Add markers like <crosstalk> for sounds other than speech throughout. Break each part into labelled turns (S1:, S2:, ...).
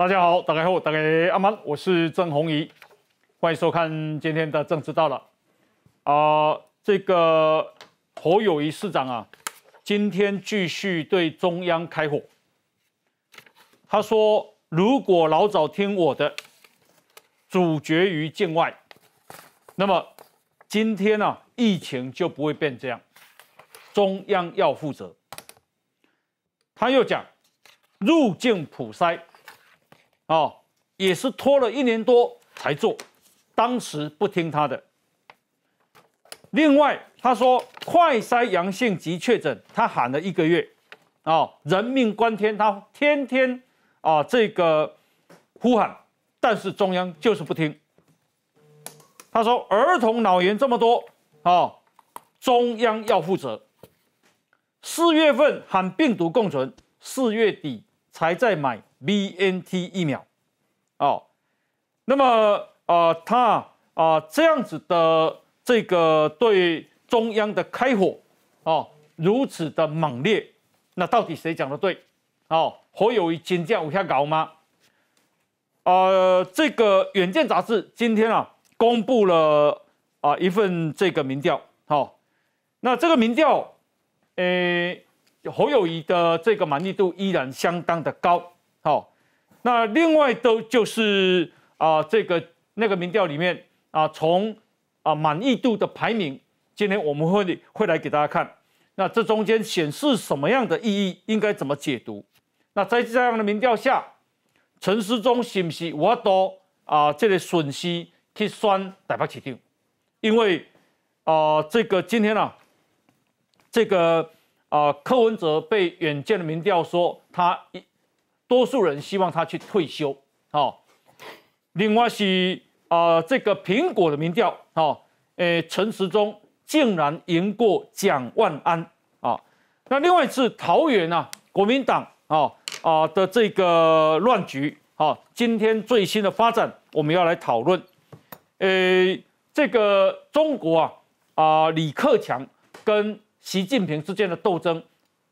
S1: 大家好，大家好，大家阿曼，我是郑红怡，欢迎收看今天的政治到了。啊，这个侯友谊市长啊，今天继续对中央开火。他说：“如果老早听我的，主角于境外，那么今天呢，疫情就不会变这样。中央要负责。”他又讲。入境普筛，哦，也是拖了一年多才做，当时不听他的。另外，他说快筛阳性及确诊，他喊了一个月，哦，人命关天，他天天啊这个呼喊，但是中央就是不听。他说儿童脑炎这么多，哦，中央要负责。四月份喊病毒共存，四月底。才在买 BNT 疫苗，哦，那么啊，他啊这样子的这个对中央的开火，哦，如此的猛烈，那到底谁讲的对？哦，侯友谊金价往下搞吗？呃，这个《远见》杂志今天啊公布了啊一份这个民调，好，那这个民调，诶。侯友谊的这个满意度依然相当的高，好，那另外都就是啊，这个那个民调里面啊，从啊满意度的排名，今天我们会会来给大家看，那这中间显示什么样的意义，应该怎么解读？那在这样的民调下，陈时中是不是我都啊这个损失去算台北市长？因为啊，这个今天啊，这个。啊，柯文哲被远见的民调说他一多数人希望他去退休，好。另外是啊，这个苹果的民调，好，诶，陈时中竟然赢过蒋万安啊。那另外是桃园啊，国民党啊啊的这个乱局，好，今天最新的发展我们要来讨论。诶，这个中国啊啊，李克强跟。习近平之间的斗争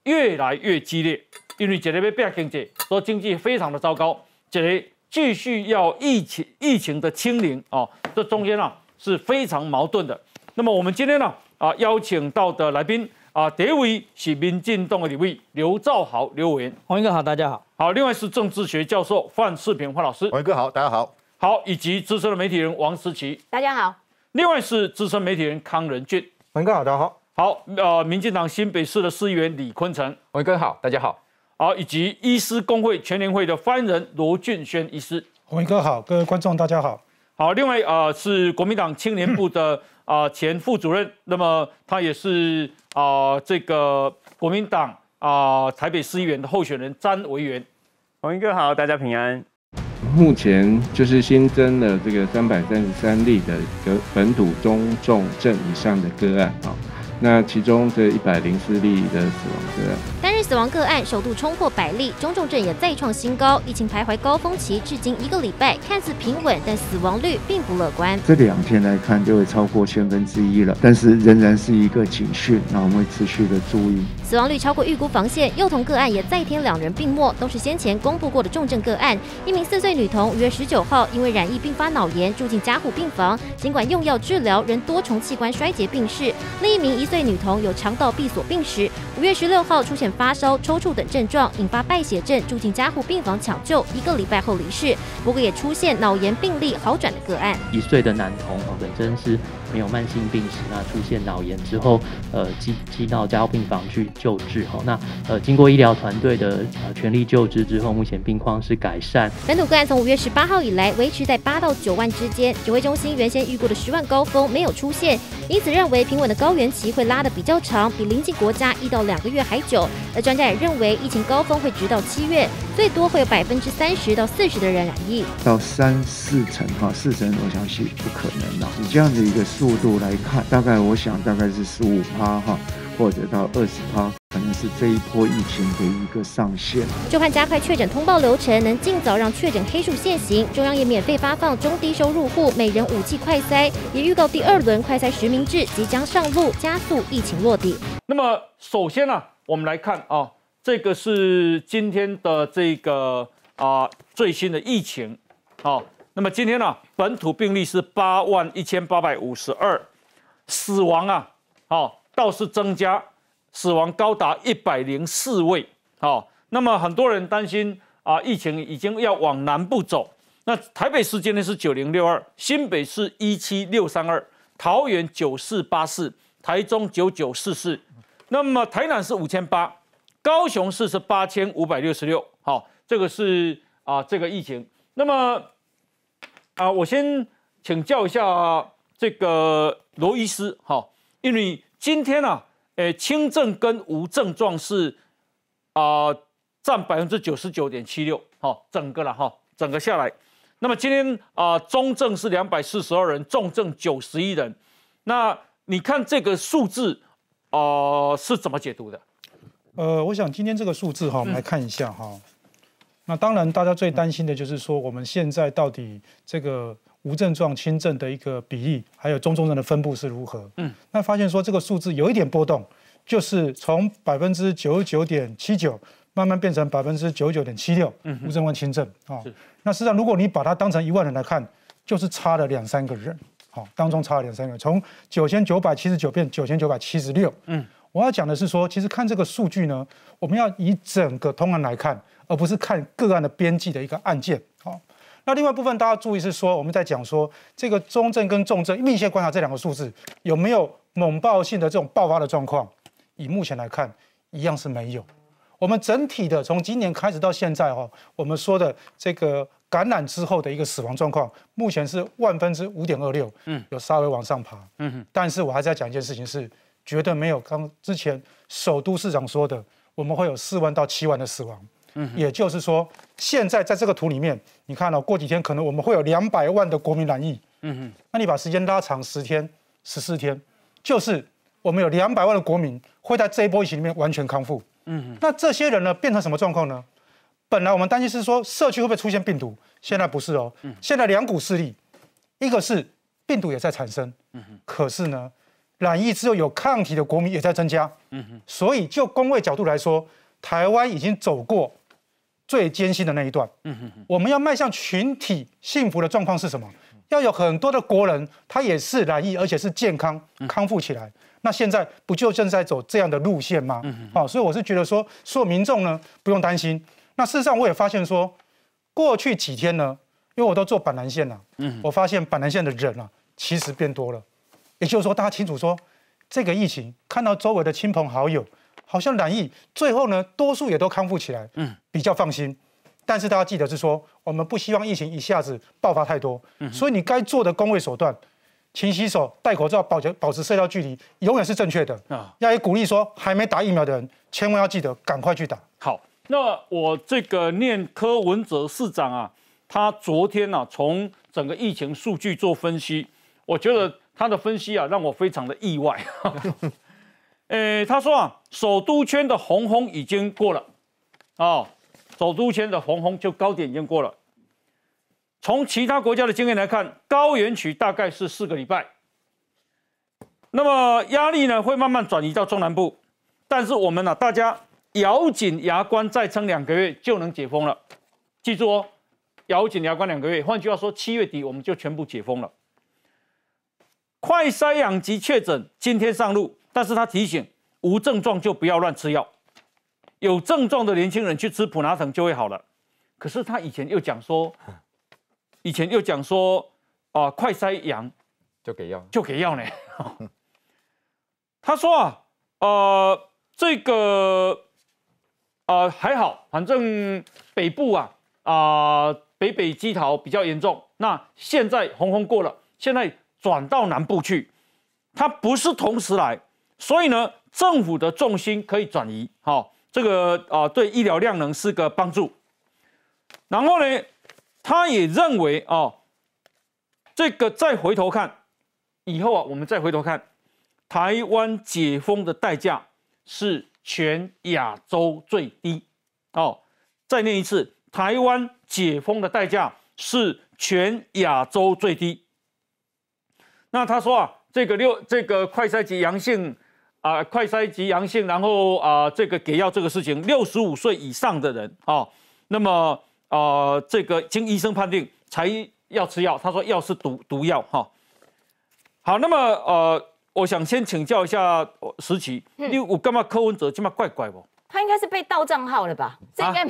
S1: 越来越激烈，因为这里被变经济，说经济非常的糟糕，这里继续要疫情疫情的清零啊，这中间啊是非常矛盾的。那么我们今天呢啊邀请到的来宾啊，第一位是民进党的李位刘兆豪刘委员，
S2: 黄英哥好，大家好。
S1: 好，另外是政治学教授范世平范老师，
S3: 黄英哥好，大家好。
S1: 好，以及资深的媒体人王思琪，
S4: 大家好。
S1: 另外是资深媒体人康仁俊，
S5: 黄英哥好，大家好。
S1: 好，呃，民进党新北市的市议员李坤城，
S6: 文哥好，大家好，
S1: 好，以及医师工会全联会的发言人罗俊轩医师，
S7: 文哥好，各位观众大家好，
S1: 好，另外啊是国民党青年部的啊前副主任，那么他也是啊这个国民党啊台北市议员的候选人詹维元，
S8: 文哥好，大家平安。
S9: 目前就是新增了这个三百三十三例的个本土中重症以上的个案啊。那其中这一百零四例的死亡个案，
S4: 死亡个案首度冲破百例，中重症也再创新高。疫情徘徊高峰期至今一个礼拜，看似平稳，但死亡率并不乐观。
S10: 这两天来看就会超过千分之一了，但是仍然是一个警讯，那我们会持续的注意。
S4: 死亡率超过预估防线，幼童个案也再添两人病末，都是先前公布过的重症个案。一名四岁女童五月十九号因为染疫并发脑炎住进加护病房，尽管用药治疗，仍多重器官衰竭病逝。另一名一岁女童有肠道闭锁病史，五月十六号出现发烧、抽搐等症状，引发败血症，住进加护病房抢救，一个礼拜后离世。不过也出现脑炎病例好转的个案。
S11: 一岁的男童哦，本身是没有慢性病史，那出现脑炎之后，呃，寄寄到加护病房去救治哦。那呃，经过医疗团队的呃全力救治之后，目前病况是改善。
S4: 本土个案从五月十八号以来维持在八到九万之间，指挥中心原先预估的十万高峰没有出现，因此认为平稳的高原期会拉的。比较长，比邻近国家一到两个月还久。而专家也认为，疫情高峰会直到七月，最多会有百分之三十到四十的人染疫。
S10: 到三四成哈，四成我相信不可能了。以这样的一个速度来看，大概我想大概是十五趴哈。或者到二十趴，可能是这一波疫情的一个上限。
S4: 就看加快确诊通报流程，能尽早让确诊黑数现行。中央也免费发放中低收入户每人五剂快筛，也预告第二轮快筛实名制即将上路，加速疫情落地。
S1: 那么首先呢，我们来看啊，这个是今天的这个啊最新的疫情。好，那么今天呢，本土病例是八万一千八百五十二，死亡啊，好倒是增加，死亡高达一百零四位。好，那么很多人担心啊，疫情已经要往南部走。那台北市今天是九零六二，新北市一七六三二，桃园九四八四，台中九九四四，那么台南是五千八，高雄市是八千五百六十六。好，这个是啊这个疫情。那么啊，我先请教一下这个罗医师，哈，因为今天呢，诶，轻症跟无症状是啊占百分之九十九点七六，好，整个了哈，整个下来。那么今天啊，中症是两百四十二人，重症九十一人。那你看这个数字啊，是怎么解读的？
S7: 呃，我想今天这个数字哈，我们来看一下哈。那当然，大家最担心的就是说，我们现在到底这个无症状轻症的一个比例，还有中重症的分布是如何？嗯，那发现说这个数字有一点波动，就是从百分之九十九点七九。慢慢变成百分之九十九点七六，无症状轻症啊。那实际上，如果你把它当成一万人来看，就是差了两三个人，好，当中差了两三个人，从九千九百七十九变九千九百七十六。嗯，我要讲的是说，其实看这个数据呢，我们要以整个通案来看，而不是看个案的边际的一个案件。好，那另外部分大家注意是说，我们在讲说这个中症跟重症密切观察这两个数字有没有猛爆性的这种爆发的状况？以目前来看，一样是没有。我们整体的从今年开始到现在哈，我们说的这个感染之后的一个死亡状况，目前是万分之五点二六，嗯，有稍微往上爬，嗯哼。但是我还是要讲一件事情，是绝对没有刚之前首都市长说的，我们会有四万到七万的死亡，嗯，也就是说，现在在这个图里面，你看哦过几天可能我们会有两百万的国民染疫，嗯哼。那你把时间拉长十天、十四天，就是我们有两百万的国民会在这一波疫情里面完全康复。嗯，那这些人呢变成什么状况呢？本来我们担心是说社区会不会出现病毒，现在不是哦。嗯，现在两股势力，一个是病毒也在产生，嗯哼，可是呢，染疫之后有抗体的国民也在增加，嗯哼，所以就工位角度来说，台湾已经走过最艰辛的那一段，嗯哼，我们要迈向群体幸福的状况是什么？要有很多的国人他也是染疫，而且是健康康复起来。那现在不就正在走这样的路线吗？好，所以我是觉得说，所有民众呢不用担心。那事实上我也发现说，过去几天呢，因为我都做板南线了，嗯，我发现板南线的人啊，其实变多了。也就是说，大家清楚说，这个疫情看到周围的亲朋好友好像染疫，最后呢，多数也都康复起来，嗯，比较放心。但是大家记得是说，我们不希望疫情一下子爆发太多，嗯，所以你该做的工位手段。勤洗手、戴口罩、保持保持社交距离，永远是正确的啊！要也鼓励说，还没打疫苗的人，千万要记得赶快去打。
S1: 好，那我这个念柯文哲市长啊，他昨天呢，从整个疫情数据做分析，我觉得他的分析啊，让我非常的意外。<laughs> 呃，他说啊，首都圈的红红已经过了啊，首都圈的红红就高点已经过了。从其他国家的经验来看，高原区大概是四个礼拜，那么压力呢会慢慢转移到中南部，但是我们呢，大家咬紧牙关再撑两个月就能解封了。记住哦，咬紧牙关两个月，换句话说，七月底我们就全部解封了。快筛阳及确诊今天上路，但是他提醒无症状就不要乱吃药，有症状的年轻人去吃普拿疼就会好了。可是他以前又讲说。以前又讲说啊，快筛阳
S2: 就给药，
S1: 就给药呢。<laughs> 他说啊，呃，这个啊还好，反正北部啊啊北北基桃比较严重。那现在红红过了，现在转到南部去，它不是同时来，所以呢，政府的重心可以转移。好，这个啊对医疗量能是个帮助。然后呢？他也认为啊，这个再回头看，以后啊，我们再回头看，台湾解封的代价是全亚洲最低哦。再念一次，台湾解封的代价是全亚洲最低。那他说啊，这个六这个快筛及阳性啊，快筛及阳性，然后啊，这个给药这个事情，六十五岁以上的人啊，那么。呃，这个经医生判定才要吃药，他说药是毒毒药哈。好，那么呃，我想先请教一下石奇，你我干嘛柯文哲这么怪怪不？
S2: 他应该是被盗账号了吧？这应该、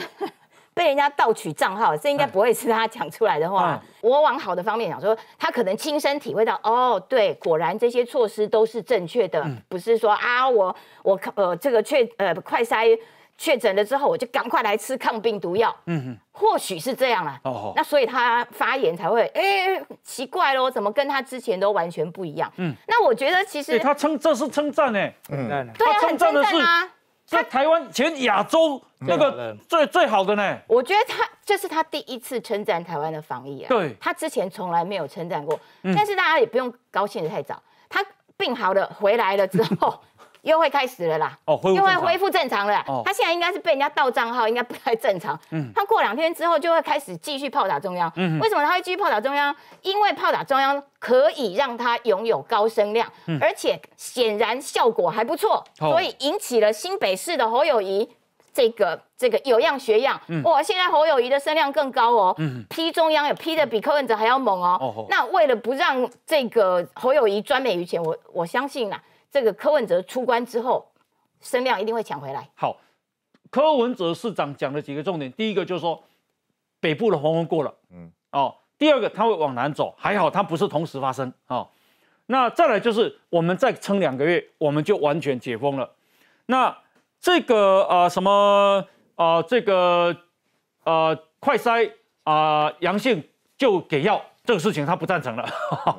S2: 被人家盗取账号，这应该不会是他讲出来的话。我往好的方面想说，他可能亲身体会到，哦，对，果然这些措施都是正确的，不是说啊，我我呃这个确呃快筛确诊了之后，我就赶快来吃抗病毒药。嗯哼，或许是这样啦。哦，那所以他发言才会，哎，奇怪喽，怎么跟他之前都完全不一样？嗯，那我觉得其实
S1: 他称这是称赞呢，嗯，
S2: 对啊，很称赞啊。
S1: 在台湾全亚洲那个最最好的呢，
S2: 我觉得他这是他第一次称赞台湾的防疫啊。
S1: 对，
S2: 他之前从来没有称赞过。但是大家也不用高兴的太早，他病好了回来了之后。<laughs> 又会开始了啦，哦，又会恢复正常了。他现在应该是被人家盗账号，应该不太正常。嗯，他过两天之后就会开始继续炮打中央。嗯，为什么他会继续炮打中央？因为炮打中央可以让他拥有高声量，而且显然效果还不错，所以引起了新北市的侯友谊这个这个有样学样。哇，现在侯友谊的声量更高哦，批中央也批的比柯文哲还要猛哦。那为了不让这个侯友谊专美于前，我我相信啊。这个柯文哲出关之后，声量一定会抢回来。
S1: 好，柯文哲市长讲了几个重点，第一个就是说北部的黄昏过了，嗯，哦，第二个他会往南走，还好他不是同时发生，哦，那再来就是我们再撑两个月，我们就完全解封了。那这个呃什么呃这个呃快筛啊阳性就给药这个事情他不赞成了。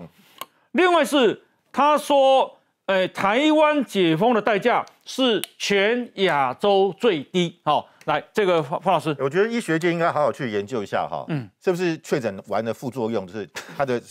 S1: <laughs> 另外是他说。哎，台湾解封的代价是全亚洲最低。好，来这个方方老师，
S3: 我觉得医学界应该好好去研究一下哈，嗯，是不是确诊完的副作用，就是他的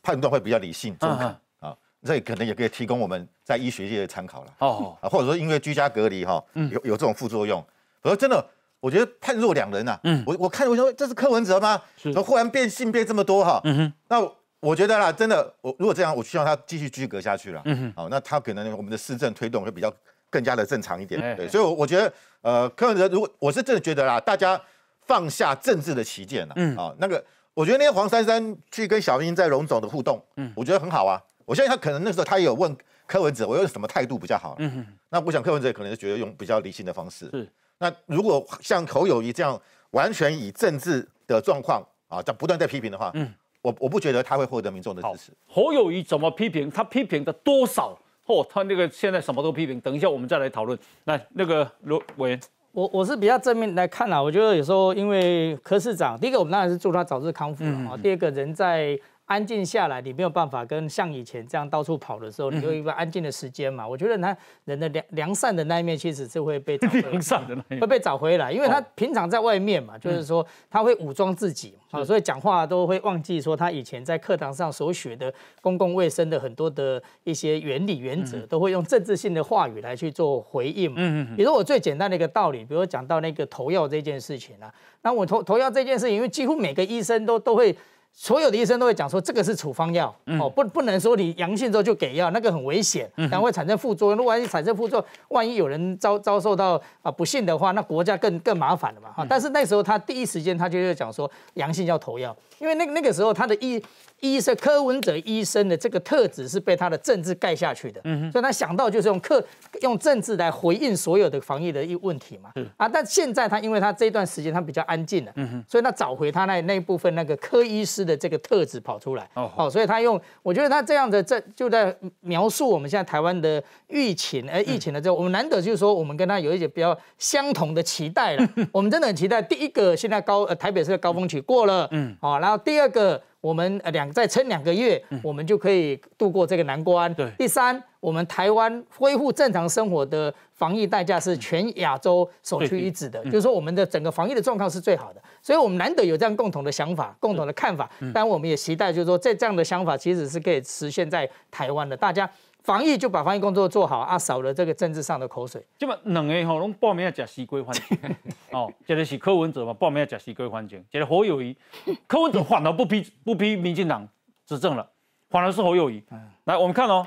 S3: 判断会比较理性中肯啊？这可能也可以提供我们在医学界的参考了。哦，啊，或者说因为居家隔离哈，有有这种副作用。我说真的，我觉得判若两人呐。嗯，我我看我说这是柯文哲吗？怎么忽然变性变这么多哈？嗯哼，那。我觉得啦，真的，我如果这样，我希望他继续居格下去了。嗯哼，好，那他可能我们的市政推动会比较更加的正常一点。对，所以我我觉得，呃，柯文哲，如果我是真的觉得啦，大家放下政治的旗舰了。嗯，啊，那个，我觉得那天黄珊珊去跟小英在荣总的互动，嗯，我觉得很好啊。我相信他可能那时候他也有问柯文哲，我用什么态度比较好。嗯哼，那我想柯文哲可能是觉得用比较理性的方式。是，那如果像侯友谊这样完全以政治的状况啊，在不断在批评的话，嗯。我我不觉得他会获得民众的支持。
S1: 侯友谊怎么批评？他批评的多少？哦，他那个现在什么都批评。等一下我们再来讨论。来，那个罗委员，
S5: 我我是比较正面来看啦。我觉得有时候因为柯市长，第一个我们当然是祝他早日康复了啊。第二个人在。安静下来，你没有办法跟像以前这样到处跑的时候，你有一个安静的时间嘛？我觉得他人的良 <laughs> 良善的那一面，其实是会被
S1: 良善的
S5: 会被找回来，因为他平常在外面嘛，就是说他会武装自己啊，所以讲话都会忘记说他以前在课堂上所学的公共卫生的很多的一些原理原则，都会用政治性的话语来去做回应。嗯嗯。比如我最简单的一个道理，比如讲到那个投药这件事情啊，那我投投药这件事情，因为几乎每个医生都都会。所有的医生都会讲说，这个是处方药哦，不不能说你阳性之后就给药，那个很危险，然后会产生副作用。如果万一产生副作用，万一有人遭遭受到啊不幸的话，那国家更更麻烦了嘛哈。但是那时候他第一时间他就会讲说，阳性要投药，因为那那个时候他的医医生柯文哲医生的这个特质是被他的政治盖下去的，嗯所以他想到就是用客用政治来回应所有的防疫的一问题嘛。啊，但现在他因为他这段时间他比较安静了，嗯所以他找回他那那一部分那个柯医师。的这个特质跑出来，哦，所以他用，我觉得他这样的这就在描述我们现在台湾的疫情，呃，疫情的这，我们难得就是说，我们跟他有一些比较相同的期待了。<laughs> 我们真的很期待，第一个现在高呃台北市的高峰期过了，嗯，好，然后第二个。我们呃两再撑两个月，我们就可以度过这个难关。
S1: 对，
S5: 第三，我们台湾恢复正常生活的防疫代价是全亚洲首屈一指的，就是说我们的整个防疫的状况是最好的。所以，我们难得有这样共同的想法、共同的看法。当然，我们也期待，就是说，在这样的想法其实是可以实现在台湾的。大家。防疫就把防疫工作做好啊，少了这个政治上的口水。
S1: 这么两个吼，拢报名要食西瓜环境 <laughs> 哦，一个是柯文哲嘛，报名要食西瓜环境，一个侯友谊。<laughs> 柯文哲反而不批不批民进党执政了，反而是侯友谊。来，我们看哦，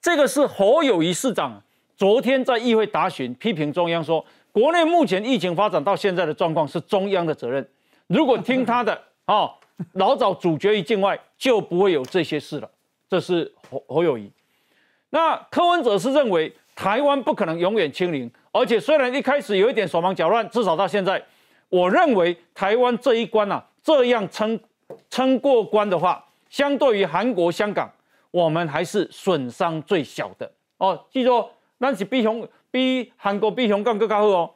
S1: 这个是侯友谊市长昨天在议会答询，批评中央说，国内目前疫情发展到现在的状况是中央的责任，如果听他的 <laughs> 哦，老早主决于境外，就不会有这些事了。这是侯侯友谊。那柯文哲是认为台湾不可能永远清零，而且虽然一开始有一点手忙脚乱，至少到现在，我认为台湾这一关啊，这样撑撑过关的话，相对于韩国、香港，我们还是损伤最小的哦。记住，那是比熊比韩国比香港更高哦。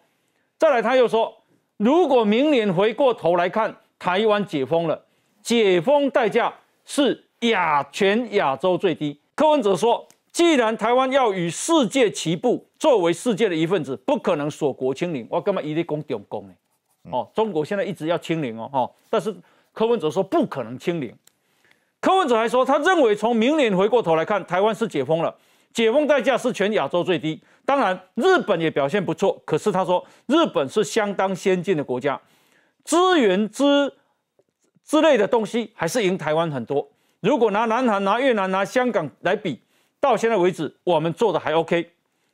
S1: 再来，他又说，如果明年回过头来看，台湾解封了，解封代价是亚全亚洲最低。柯文哲说，既然台湾要与世界齐步，作为世界的一份子，不可能锁国清零。我干嘛一定攻点攻呢？哦，中国现在一直要清零哦，哈，但是柯文哲说不可能清零。柯文哲还说，他认为从明年回过头来看，台湾是解封了。解封代价是全亚洲最低，当然日本也表现不错。可是他说，日本是相当先进的国家，资源之之类的东西还是赢台湾很多。如果拿南韩、拿越南、拿香港来比，到现在为止，我们做的还 OK。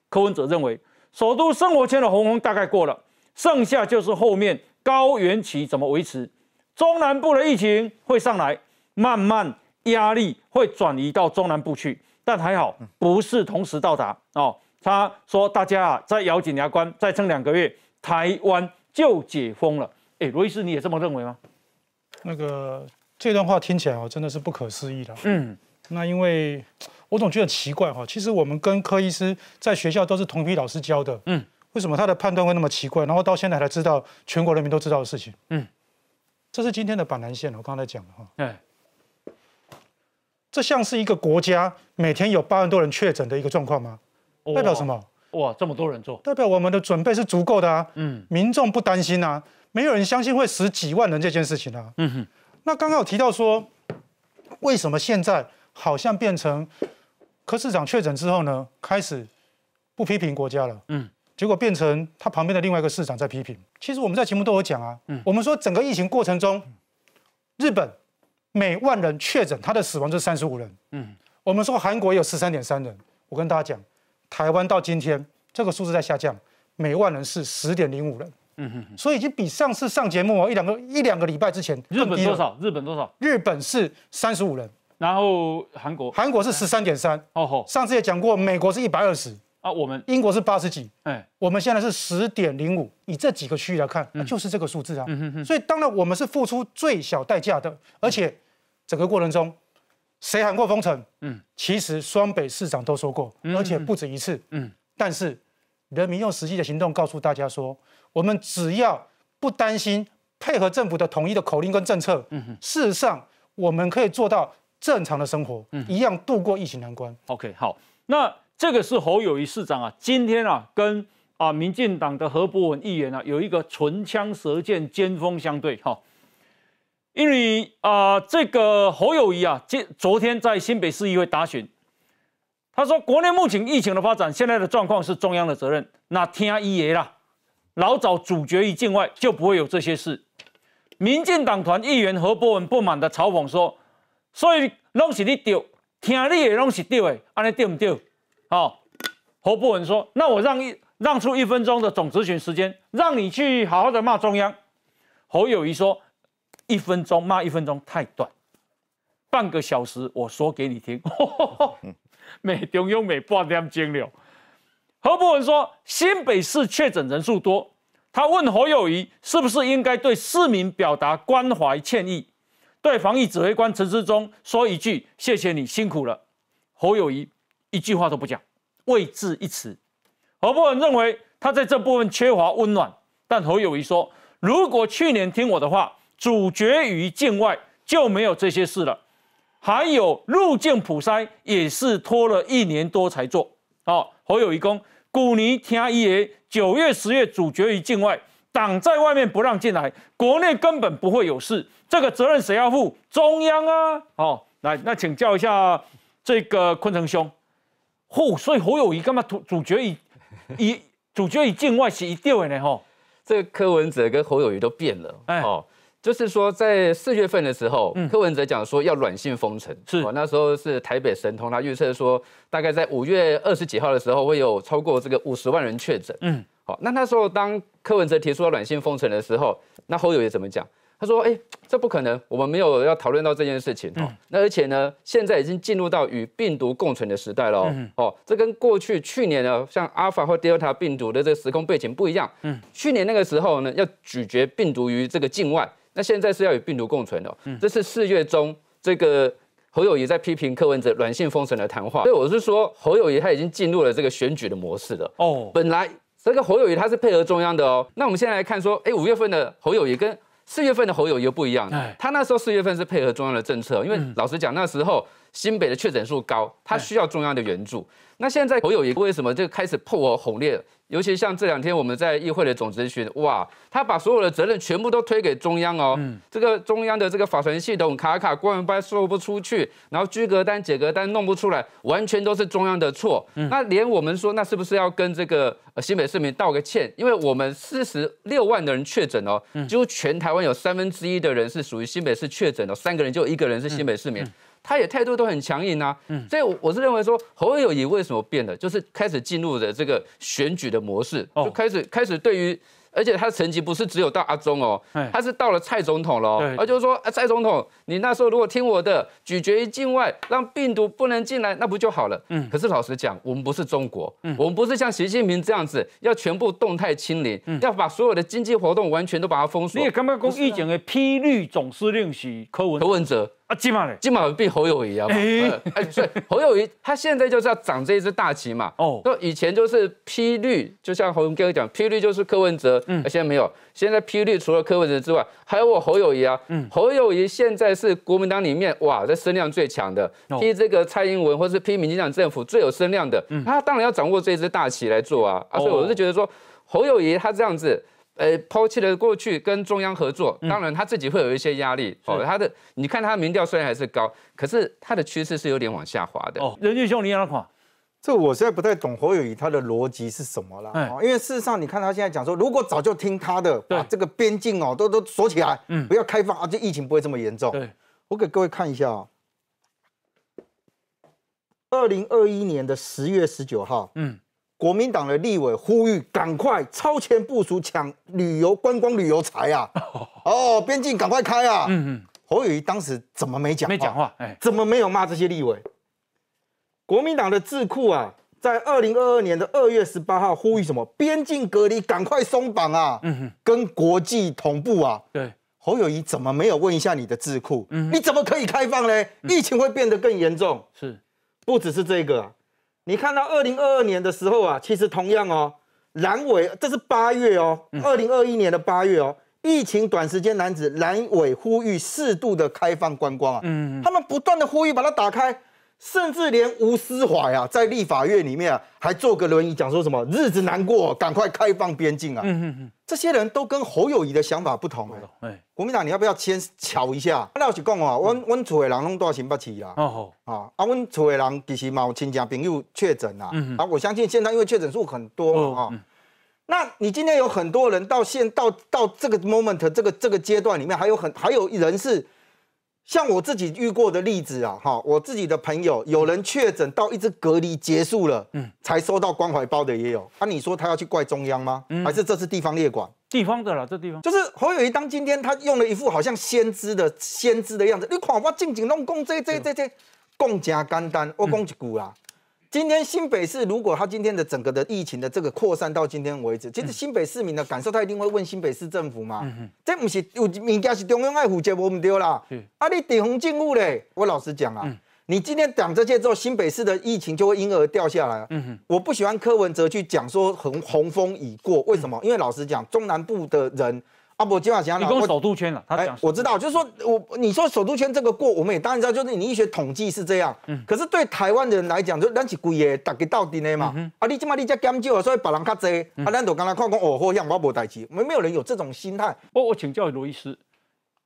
S1: 柯文哲认为，首都生活圈的红红大概过了，剩下就是后面高原期怎么维持。中南部的疫情会上来，慢慢压力会转移到中南部去。但还好，不是同时到达哦。他说：“大家啊，再咬紧牙关，再撑两个月，台湾就解封了。”哎，罗伊斯，你也这么认为吗？
S7: 那个这段话听起来哦，真的是不可思议的。嗯，那因为我总觉得奇怪哈。其实我们跟柯医师在学校都是同一批老师教的。嗯，为什么他的判断会那么奇怪？然后到现在才知道全国人民都知道的事情。嗯，这是今天的板南线，我刚才讲的哈。哎。这像是一个国家每天有八万多人确诊的一个状况吗？代表什么？
S1: 哇，这么多人做，
S7: 代表我们的准备是足够的啊。嗯，民众不担心啊，没有人相信会死几万人这件事情啊。嗯哼。那刚刚有提到说，为什么现在好像变成柯市长确诊之后呢，开始不批评国家了？嗯，结果变成他旁边的另外一个市长在批评。其实我们在节目都有讲啊，嗯，我们说整个疫情过程中，日本。每万人确诊，他的死亡就是三十五人。嗯，我们说韩国有十三点三人，我跟大家讲，台湾到今天这个数字在下降，每万人是十点零五人。嗯哼，所以已经比上次上节目哦一两个一两个礼拜之前
S1: 日本多少？日本多少？
S7: 日本是三十五人，
S1: 然后韩国。
S7: 韩国是十三点三。哦吼，上次也讲过，美国是一百二十。
S1: 啊，我们。
S7: 英国是八十几，哎，我们现在是十点零五，以这几个区域来看，就是这个数字啊。所以当然我们是付出最小代价的，而且整个过程中，谁喊过封城？嗯，其实双北市长都说过，而且不止一次。嗯，但是人民用实际的行动告诉大家说，我们只要不担心，配合政府的统一的口令跟政策，嗯。事实上我们可以做到正常的生活，嗯一样度过疫情难关。
S1: OK，好，那。这个是侯友谊市长啊，今天啊，跟啊民进党的何伯文议员啊，有一个唇枪舌剑、尖锋相对哈。因为啊，这个侯友谊啊，今昨天在新北市议会答询，他说，国内目前疫情的发展，现在的状况是中央的责任。那听一爷啦，老早主角于境外，就不会有这些事。民进党团议员何伯文不满的嘲讽说，所以拢是你丢，听你的拢是丢的，安尼对不对？好，侯伯文说：“那我让一让出一分钟的总咨询时间，让你去好好的骂中央。”侯友谊说：“一分钟骂一分钟太短，半个小时我说给你听。<laughs> ”美中央美半点精了。何伯文说：“新北市确诊人数多，他问侯友谊是不是应该对市民表达关怀歉意，对防疫指挥官陈时中说一句谢谢你辛苦了。”侯友谊。一句话都不讲，未置一词。何伯文认为他在这部分缺乏温暖，但侯友谊说，如果去年听我的话，主角于境外就没有这些事了。还有入境普筛也是拖了一年多才做。好，侯友谊公，古尼听伊爷九月十月主角于境外，挡在外面不让进来，国内根本不会有事，这个责任谁要负？中央啊。好，来，那请教一下这个昆城兄。嚯！所以侯友谊干嘛主主角以以主角以境外是一掉的呢？吼，
S6: 这个柯文哲跟侯友谊都变了。哎，哦，就是说在四月份的时候，柯文哲讲说要软性封城，
S1: 是，
S6: 那时候是台北神通，他预测说大概在五月二十几号的时候会有超过这个五十万人确诊。嗯，好，那那时候当柯文哲提出要软性封城的时候，那侯友也怎么讲？他说：“哎，这不可能，我们没有要讨论到这件事情。哦，那而且呢，现在已经进入到与病毒共存的时代了。哦，这跟过去去年的像阿尔法或 Delta 病毒的这个时空背景不一样。嗯，去年那个时候呢，要咀嚼病毒于这个境外，那现在是要与病毒共存的。这是四月中这个侯友谊在批评柯文哲软性封城的谈话。所以我是说，侯友谊他已经进入了这个选举的模式了。哦，本来这个侯友谊他是配合中央的哦。那我们现在来看说，哎，五月份的侯友谊跟四月份的侯友又不一样，他那时候四月份是配合中央的政策，因为老实讲那时候新北的确诊数高，他需要中央的援助。那现在侯友谊为什么就开始破火轰烈？尤其像这两天我们在议会的总咨询，哇，他把所有的责任全部都推给中央哦。这个中央的这个法传系统卡卡官员班说不出去，然后居格单解格单弄不出来，完全都是中央的错。那连我们说，那是不是要跟这个新北市民道个歉？因为我们四十六万的人确诊哦，几乎全台湾有三分之一的人是属于新北市确诊的，三个人就一个人是新北市民。他也态度都很强硬啊，所以我是认为说侯友谊为什么变了，就是开始进入了这个选举的模式，就开始开始对于。而且他的成绩不是只有到阿中哦，他是到了蔡总统了。而就是说，蔡总统，你那时候如果听我的，咀嚼于境外，让病毒不能进来，那不就好了？嗯。可是老实讲，我们不是中国，我们不是像习近平这样子，要全部动态清零，要把所有的经济活动完全都把它封锁。
S1: 你也刚刚讲，以前的批绿总司令是柯文
S6: 柯文哲。
S1: 啊，金马嘞，
S6: 金马变侯友谊啊！哎，所以侯友谊他现在就是要长这一只大旗嘛。哦，那以前就是批绿，就像侯文哥讲，批绿就是柯文哲。嗯，现在没有，现在批绿除了柯文哲之外，还有我侯友谊啊。嗯，侯友谊现在是国民党里面哇，这声量最强的，批这个蔡英文或是批民进党政府最有声量的。嗯，他当然要掌握这只大旗来做啊。啊，所以我是觉得说，侯友谊他这样子。呃，抛弃了过去跟中央合作，当然他自己会有一些压力。哦，他的你看他民调虽然还是高，可是他的趋势是有点往下滑的。哦，
S1: 任俊兄，你怎么看？
S12: 这我现在不太懂侯友谊他的逻辑是什么了。哦，因为事实上你看他现在讲说，如果早就听他的，把这个边境哦都都锁起来，嗯，不要开放啊，这疫情不会这么严重。对，我给各位看一下啊，二零二一年的十月十九号，嗯。国民党的立委呼吁赶快超前部署抢旅游观光旅游财啊！<laughs> 哦，边境赶快开啊！嗯嗯，侯友谊当时怎么没讲？
S1: 没讲话，哎，
S12: 怎么没有骂这些立委？国民党的智库啊，在二零二二年的二月十八号呼吁什么？边境隔离赶快松绑啊！嗯哼，跟国际同步啊！
S1: 对，
S12: 侯友谊怎么没有问一下你的智库？嗯，你怎么可以开放呢？疫情会变得更严重。
S1: 是，
S12: 不只是这个。你看到二零二二年的时候啊，其实同样哦，阑尾这是八月哦，二零二一年的八月哦，疫情短时间男子阑尾呼吁适度的开放观光啊，嗯，他们不断的呼吁把它打开。甚至连吴思华呀，在立法院里面啊，还坐个轮椅讲说什么日子难过，赶快开放边境啊！嗯嗯嗯，这些人都跟侯友谊的想法不同哎。国民党，你要不要先瞧一下？那我是讲啊，阮阮厝的人拢多新北市啦。哦好啊，啊，阮厝的人其实有亲戚朋友确诊啦。嗯啊，我相信现在因为确诊数很多嘛啊。那你今天有很多人到现到到这个 moment 这个这个阶段里面，还有很还有人是。像我自己遇过的例子啊，哈，我自己的朋友有人确诊到一直隔离结束了，嗯，才收到关怀包的也有。那你说他要去怪中央吗？还是这是地方列管？
S1: 地方的了，这地方
S12: 就是侯友谊当今天他用了一副好像先知的先知的样子。你看我静静弄共这这这这，讲真简单，我讲一句啦。今天新北市如果他今天的整个的疫情的这个扩散到今天为止，其实新北市民的感受，他一定会问新北市政府嘛。这不是有物件是中央爱负责，我唔对啦。啊，你地方政府嘞，我老实讲啊，你今天讲这些之后，新北市的疫情就会因而掉下来。我不喜欢柯文哲去讲说红红峰已过，为什么？因为老实讲，中南部的人。啊不，今晚讲
S1: 你跟首都圈了，他讲
S12: 我知道，就是说我你说首都圈这个过，我们也当然知道，就是你医学统计是这样。嗯。可是对台湾的人来讲，就咱是贵的，大家到底的嘛。嗯。啊，你今晚你在减少，所以别人较济。啊，咱就刚才看讲哦，好像我无代志，没没有人有这种心态。
S1: 我我请教罗医师，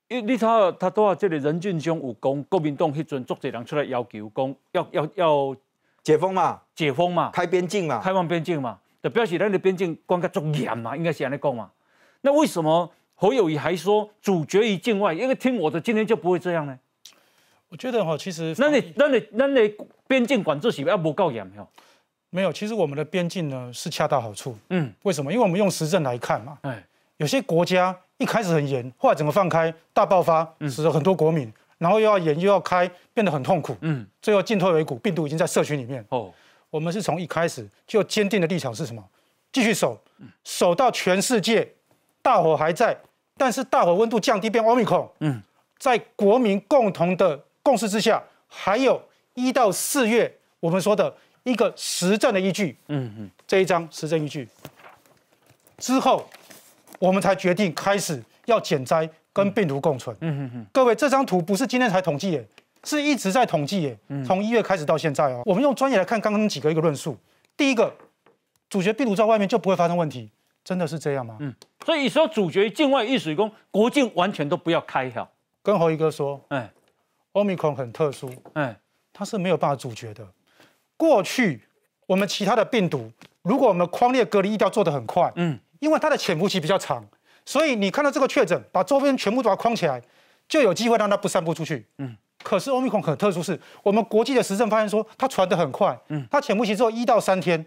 S1: 因你他他都话这里任俊雄有讲，国民党迄阵足侪人出来要求讲，要要要
S12: 解封嘛，
S1: 解封嘛，
S12: 开边境嘛，
S1: 开放边境嘛，就表示咱的边境关卡足严嘛，应该是安尼讲嘛。那为什么？侯友谊还说主角于境外，因为听我的，今天就不会这样呢。
S7: 我觉得哈，其实
S1: 那你那你那你边境管制是要不够严没有？
S7: 没有，其实我们的边境呢是恰到好处。嗯，为什么？因为我们用实证来看嘛。哎，有些国家。一开始很严，后来整个放开大爆发，使得很多国民，然后又要严又要开，变得很痛苦。嗯，最后进退维谷，病毒已经在社区里面。哦，我们是从一开始就坚定的立场是什么？继续守，守到全世界大火还在，但是大火温度降低变 omicron。嗯，在国民共同的共识之下，还有一到四月我们说的一个实证的依据。嗯嗯，这一张实证依据之后。我们才决定开始要减灾跟病毒共存。嗯嗯嗯。各位，这张图不是今天才统计耶，是一直在统计耶。从一月开始到现在哦，我们用专业来看刚刚几个一个论述。第一个，主角病毒在外面就不会发生问题，真的是这样吗？嗯。
S1: 所以说主角境外易水工，国境完全都不要开哈。
S7: 跟侯一哥说，哎，奥密克戎很特殊，哎，它是没有办法主角的。过去我们其他的病毒，如果我们框列隔离一定要做得很快，嗯。因为它的潜伏期比较长，所以你看到这个确诊，把周边全部都要框起来，就有机会让它不散布出去。嗯，可是欧米孔很特殊，是我们国际的实证发现说它传得很快。嗯，它潜伏期只有一到三天，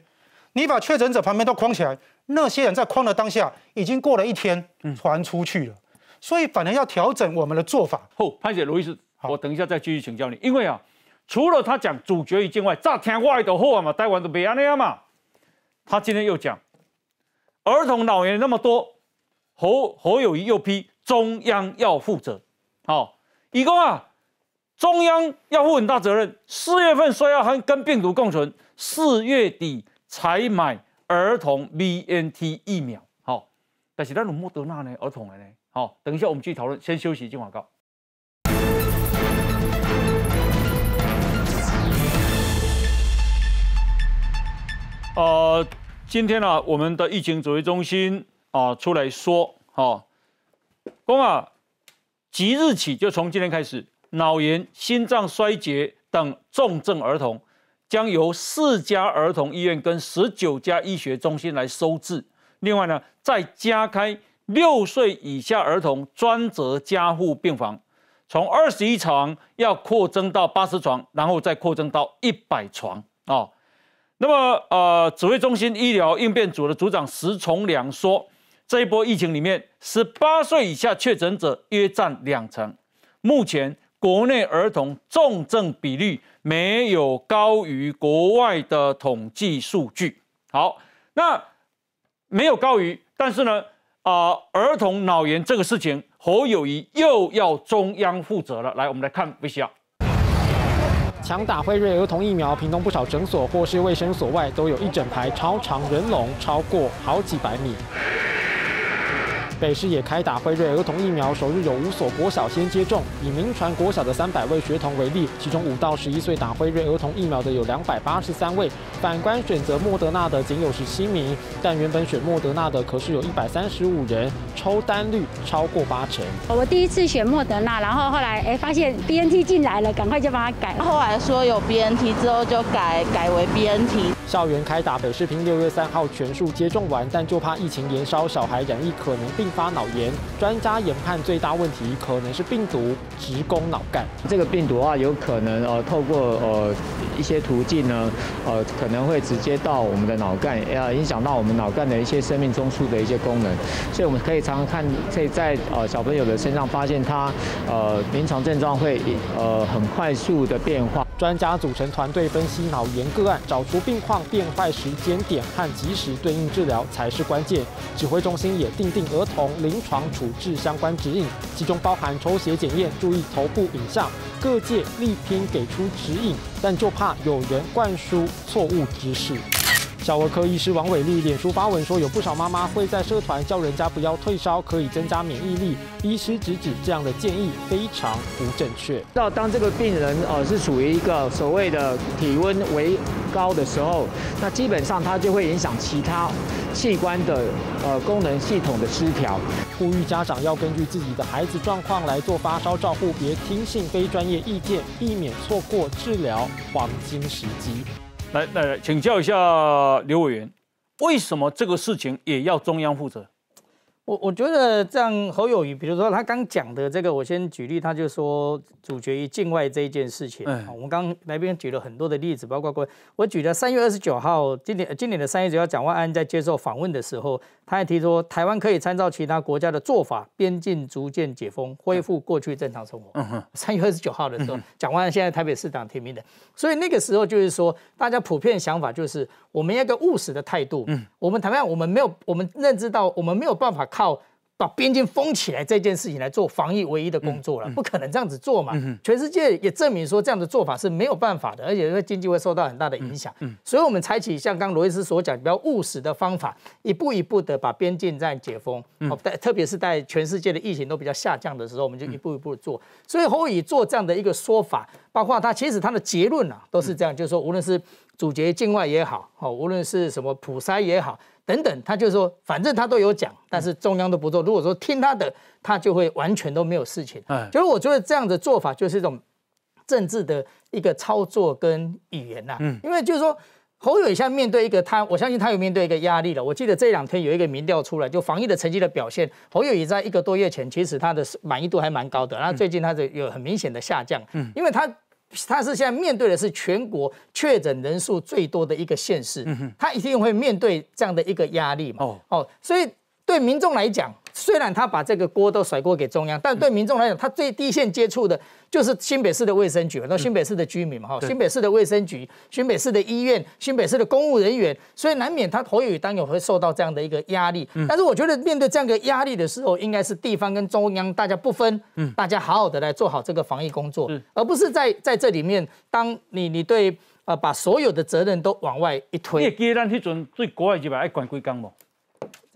S7: 你把确诊者旁边都框起来，那些人在框的当下已经过了一天，传出去了。所以反而要调整我们的做法。
S1: 后潘姐罗医师，我等一下再继续请教你，因为啊，除了他讲主角于境外，乍听外的话嘛，台湾都别安那样嘛，他今天又讲。儿童老人那么多，侯侯友谊又批中央要负责，好，乙公啊，中央要负很大责任。四月份说要和跟病毒共存，四月底才买儿童 BNT 疫苗，好，但是那种莫德纳呢，儿童的呢，好，等一下我们继续讨论，先休息，进广告。呃。今天呢，我们的疫情指挥中心啊出来说，哈，公啊，即日起就从今天开始，脑炎、心脏衰竭等重症儿童将由四家儿童医院跟十九家医学中心来收治。另外呢，再加开六岁以下儿童专责加护病房，从二十一床要扩增到八十床，然后再扩增到一百床啊。那么，呃，指挥中心医疗应变组的组长石崇良说，这一波疫情里面，十八岁以下确诊者约占两成。目前国内儿童重症比率没有高于国外的统计数据。好，那没有高于，但是呢，啊，儿童脑炎这个事情，侯友谊又要中央负责了。来，我们来看 VCR。
S13: 强打辉瑞儿童疫苗，屏东不少诊所或是卫生所外都有一整排超长人龙，超过好几百米。北市也开打辉瑞儿童疫苗，首日有五所国小先接种。以民传国小的三百位学童为例，其中五到十一岁打辉瑞儿童疫苗的有两百八十三位，反观选择莫德纳的仅有十七名。但原本选莫德纳的可是有一百三十五人，抽单率超过八成。
S14: 我第一次选莫德纳，然后后来哎发现 B N T 进来了，赶快就帮他改。
S15: 后来说有 B N T 之后就改改为 B N T。
S13: 校园开打，北视频六月三号全数接种完，但就怕疫情延烧，小孩染疫可能并并发脑炎。专家研判最大问题可能是病毒直攻脑干。
S16: 这个病毒啊，有可能呃透过呃一些途径呢，呃可能会直接到我们的脑干，呃影响到我们脑干的一些生命中枢的一些功能。所以我们可以常常看，可以在呃小朋友的身上发现他呃临床症状会呃很快速的变化。
S13: 专家组成团队分析脑炎个案，找出病况变坏时间点和及时对应治疗才是关键。指挥中心也定定儿童临床处置相关指引，其中包含抽血检验、注意头部影像。各界力拼给出指引，但就怕有人灌输错误知识。小儿科医师王伟丽脸书发文说，有不少妈妈会在社团叫人家不要退烧，可以增加免疫力。医师直指这样的建议非常不正确。
S16: 到当这个病人呃是处于一个所谓的体温为高的时候，那基本上它就会影响其他器官的呃功能系统的失调。
S13: 呼吁家长要根据自己的孩子状况来做发烧照护，别听信非专业意见，避免错过治疗黄金时机。
S1: 来来来，请教一下刘委员，为什么这个事情也要中央负责？
S5: 我我觉得这样侯友谊，比如说他刚讲的这个，我先举例，他就说主角于境外这一件事情。嗯我们刚来宾举了很多的例子，包括过我举了三月二十九号，今年今年的三月九号，蒋万安在接受访问的时候，他还提出台湾可以参照其他国家的做法，边境逐渐解封，恢复过去正常生活。三月二十九号的时候讲完，现在台北市长提名的，所以那个时候就是说，大家普遍想法就是我们要个务实的态度。嗯，我们台湾我们没有，我们认知到我们没有办法靠。把边境封起来这件事情来做防疫唯一的工作了，不可能这样子做嘛？全世界也证明说这样的做法是没有办法的，而且会经济会受到很大的影响。所以，我们采取像刚罗伊斯所讲比较务实的方法，一步一步的把边境站解封。哦，在特别是在全世界的疫情都比较下降的时候，我们就一步一步做。所以，侯宇做这样的一个说法，包括他其实他的结论啊，都是这样，就是说，无论是阻截境外也好，哦，无论是什么普筛也好。等等，他就说，反正他都有讲，但是中央都不做。如果说听他的，他就会完全都没有事情。嗯，就是我觉得这样的做法就是一种政治的一个操作跟语言呐。嗯，因为就是说侯友现在面对一个他，我相信他有面对一个压力了。我记得这两天有一个民调出来，就防疫的成绩的表现，侯友也在一个多月前其实他的满意度还蛮高的，然后最近他的有很明显的下降。嗯，因为他。他是现在面对的是全国确诊人数最多的一个县市，他一定会面对这样的一个压力嘛？哦，所以对民众来讲。虽然他把这个锅都甩锅给中央，但对民众来讲，他最低线接触的就是新北市的卫生局，那新北市的居民嘛，哈，新北市的卫生局、新北市的医院、新北市的公务人员，所以难免他侯友宜当然会受到这样的一个压力。但是我觉得面对这样的压力的时候，应该是地方跟中央大家不分，大家好好的来做好这个防疫工作，而不是在在这里面，当你你对呃把所有的责任都往外一推。
S1: 你也记得咱迄阵最高的一百爱关几工无？